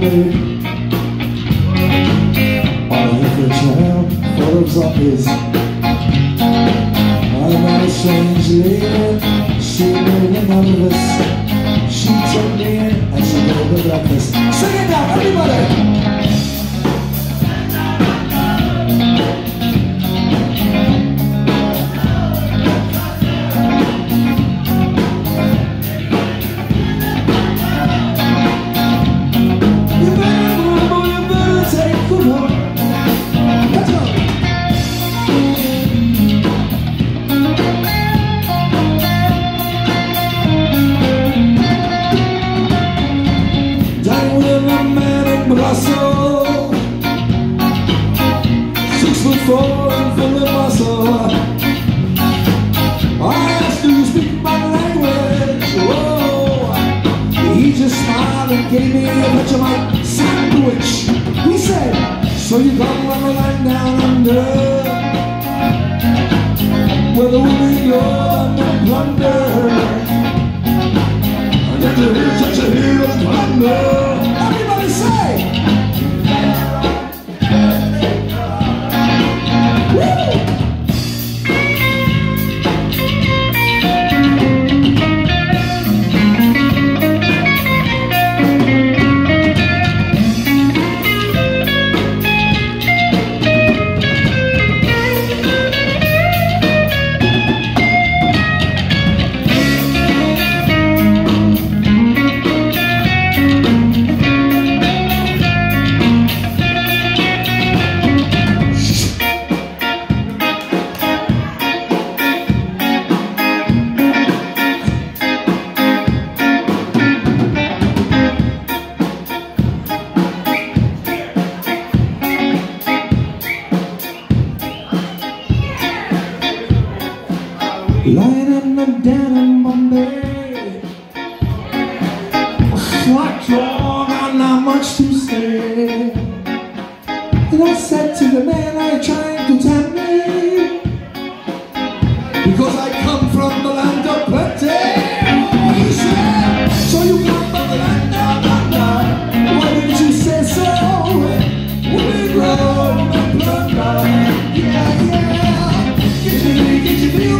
Monday On a liquor trail full of zombies I met a strange lady. She made me nervous. She took me in and she gave me breakfast. Sing it now, everybody! Six foot four. I you speak my language? Whoa. He just smiled and gave me a my sandwich. He said, so you down under Where the women go Lying in the den on Monday. Flat drawn and not much to say. And I said to the man I tried to tempt me